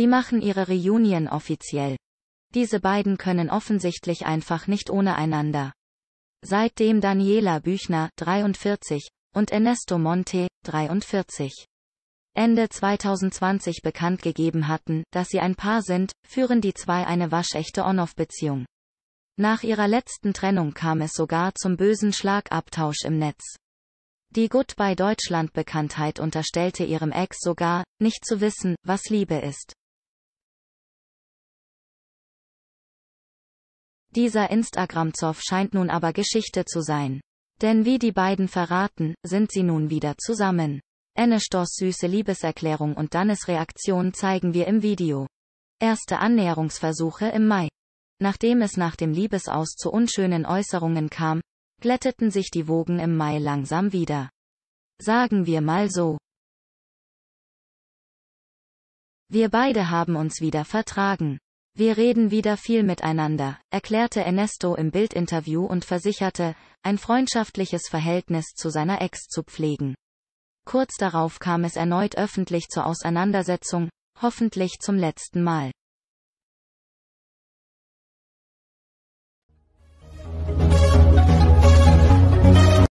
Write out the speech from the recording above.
Sie machen ihre Reunion offiziell. Diese beiden können offensichtlich einfach nicht ohne einander. Seitdem Daniela Büchner, 43, und Ernesto Monte, 43, Ende 2020 bekannt gegeben hatten, dass sie ein Paar sind, führen die zwei eine waschechte On-Off-Beziehung. Nach ihrer letzten Trennung kam es sogar zum bösen Schlagabtausch im Netz. Die Goodbye Deutschland Bekanntheit unterstellte ihrem Ex sogar, nicht zu wissen, was Liebe ist. Dieser Instagram-Zoff scheint nun aber Geschichte zu sein. Denn wie die beiden verraten, sind sie nun wieder zusammen. Enestos süße Liebeserklärung und Dannes Reaktion zeigen wir im Video. Erste Annäherungsversuche im Mai. Nachdem es nach dem Liebesaus zu unschönen Äußerungen kam, glätteten sich die Wogen im Mai langsam wieder. Sagen wir mal so. Wir beide haben uns wieder vertragen. Wir reden wieder viel miteinander, erklärte Ernesto im Bildinterview und versicherte, ein freundschaftliches Verhältnis zu seiner Ex zu pflegen. Kurz darauf kam es erneut öffentlich zur Auseinandersetzung, hoffentlich zum letzten Mal.